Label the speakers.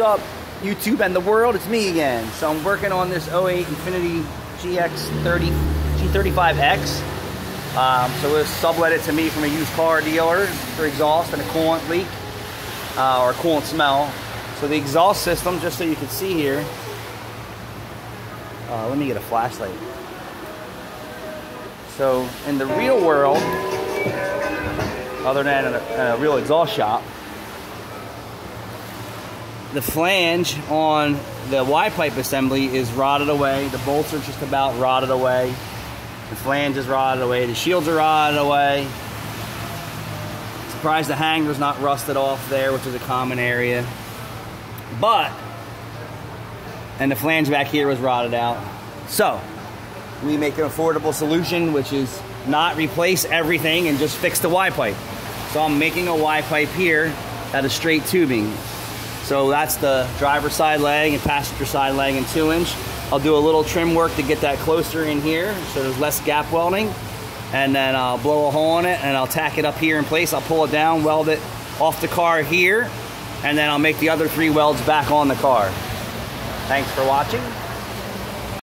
Speaker 1: Up, YouTube and the world? It's me again. So I'm working on this 08 Infiniti GX30 G35X. Um, so it was subletted to me from a used car dealer for exhaust and a coolant leak uh, or coolant smell. So the exhaust system, just so you can see here. Uh, let me get a flashlight. So in the real world, other than a, a real exhaust shop, the flange on the Y-pipe assembly is rotted away. The bolts are just about rotted away. The flange is rotted away. The shields are rotted away. Surprised the hanger's not rusted off there, which is a common area. But, and the flange back here was rotted out. So, we make an affordable solution, which is not replace everything and just fix the Y-pipe. So I'm making a Y-pipe here out of straight tubing. So that's the driver side leg and passenger side leg in two inch. I'll do a little trim work to get that closer in here so there's less gap welding. And then I'll blow a hole in it and I'll tack it up here in place. I'll pull it down, weld it off the car here, and then I'll make the other three welds back on the car. Thanks for watching.